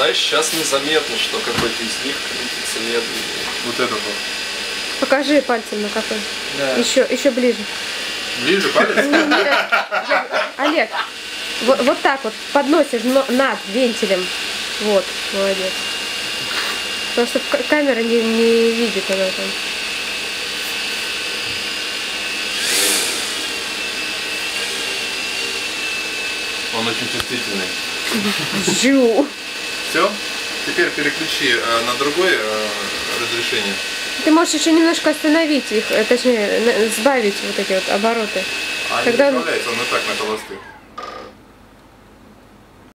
знаешь, сейчас незаметно, что какой-то из них крутится медленнее. Вот это вот. Покажи пальцем на кафе. Да. Еще, еще ближе. Ближе палец? Олег, вот, вот так вот подносишь но- над вентилем. Вот, молодец. Потому что камера не, не видит она там. Он очень чувствительный. Жу. Все? Теперь переключи э, на другое э, разрешение. Ты можешь еще немножко остановить их, э, точнее, сбавить вот эти вот обороты. А Когда не он- справляется, он и так на холостых.